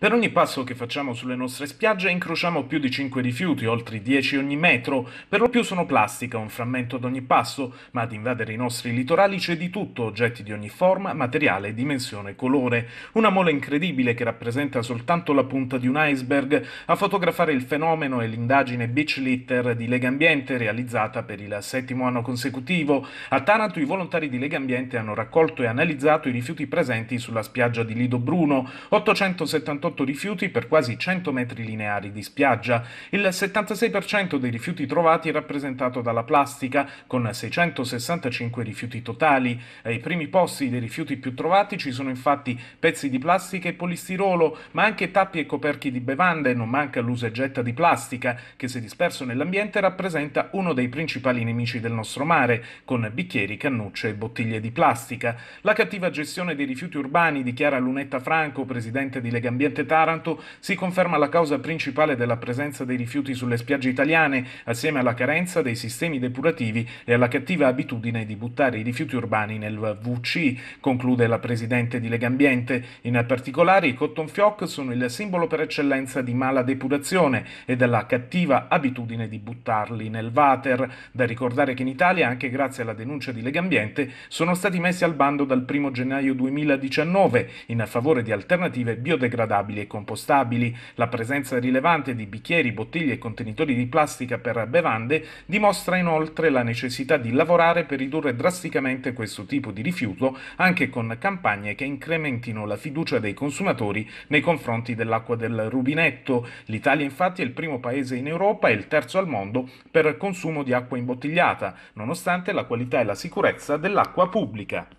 Per ogni passo che facciamo sulle nostre spiagge incrociamo più di 5 rifiuti, oltre 10 ogni metro. Per lo più sono plastica, un frammento ad ogni passo, ma ad invadere i nostri litorali c'è di tutto, oggetti di ogni forma, materiale, dimensione, colore. Una mole incredibile che rappresenta soltanto la punta di un iceberg. A fotografare il fenomeno è l'indagine Beach Litter di Legambiente realizzata per il settimo anno consecutivo. A Taranto i volontari di Legambiente hanno raccolto e analizzato i rifiuti presenti sulla spiaggia di Lido Bruno, 878 48 rifiuti per quasi 100 metri lineari di spiaggia. Il 76% dei rifiuti trovati è rappresentato dalla plastica, con 665 rifiuti totali. Ai primi posti dei rifiuti più trovati ci sono infatti pezzi di plastica e polistirolo, ma anche tappi e coperchi di bevande, non manca l'uso e getta di plastica, che se disperso nell'ambiente rappresenta uno dei principali nemici del nostro mare, con bicchieri, cannucce e bottiglie di plastica. La cattiva gestione dei rifiuti urbani, dichiara Lunetta Franco, presidente di Legambiente Ambiente Taranto si conferma la causa principale della presenza dei rifiuti sulle spiagge italiane, assieme alla carenza dei sistemi depurativi e alla cattiva abitudine di buttare i rifiuti urbani nel VC, conclude la presidente di Legambiente. In particolare i cotton fioc sono il simbolo per eccellenza di mala depurazione e della cattiva abitudine di buttarli nel water. Da ricordare che in Italia, anche grazie alla denuncia di Legambiente, sono stati messi al bando dal 1 gennaio 2019 in favore di alternative biodegradabili riciclabili e compostabili. La presenza rilevante di bicchieri, bottiglie e contenitori di plastica per bevande dimostra inoltre la necessità di lavorare per ridurre drasticamente questo tipo di rifiuto, anche con campagne che incrementino la fiducia dei consumatori nei confronti dell'acqua del rubinetto. L'Italia infatti è il primo paese in Europa e il terzo al mondo per consumo di acqua imbottigliata, nonostante la qualità e la sicurezza dell'acqua pubblica.